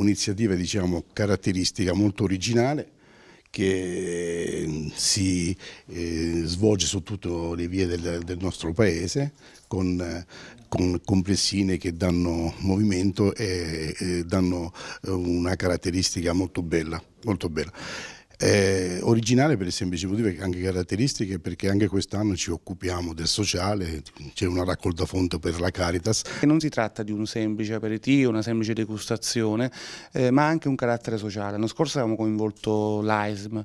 un'iniziativa diciamo, caratteristica molto originale che si eh, svolge su tutte le vie del, del nostro paese con, con, complessine che danno movimento e, e danno una caratteristica molto bella. Molto bella. È originale per il semplice motivo che anche caratteristiche perché anche quest'anno ci occupiamo del sociale, c'è una raccolta fondo per la Caritas. E non si tratta di un semplice aperitivo, una semplice degustazione, eh, ma anche un carattere sociale. L'anno scorso abbiamo coinvolto l'AISM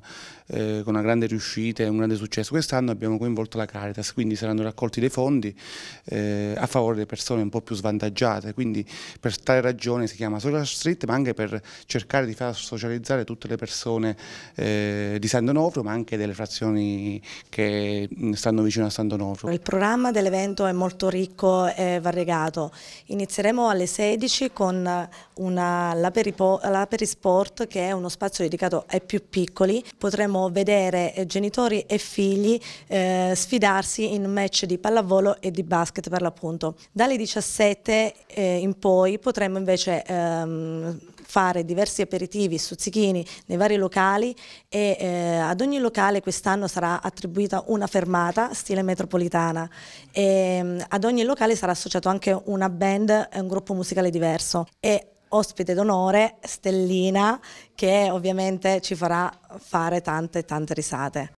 eh, con una grande riuscita e un grande successo, quest'anno abbiamo coinvolto la Caritas, quindi saranno raccolti dei fondi eh, a favore delle persone un po' più svantaggiate, quindi per tale ragione si chiama Social Street, ma anche per cercare di far socializzare tutte le persone eh, di San Donofrio ma anche delle frazioni che stanno vicino a San Donofrio. Il programma dell'evento è molto ricco e variegato. Inizieremo alle 16 con l'Aperisport che è uno spazio dedicato ai più piccoli. Potremo vedere eh, genitori e figli eh, sfidarsi in match di pallavolo e di basket per l'appunto. Dalle 17 eh, in poi potremo invece ehm, fare diversi aperitivi, stuzzichini nei vari locali e eh, ad ogni locale quest'anno sarà attribuita una fermata stile metropolitana e mm, ad ogni locale sarà associato anche una band e un gruppo musicale diverso e ospite d'onore Stellina che ovviamente ci farà fare tante tante risate.